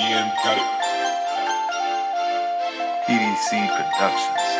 GM Cut it. PDC Productions.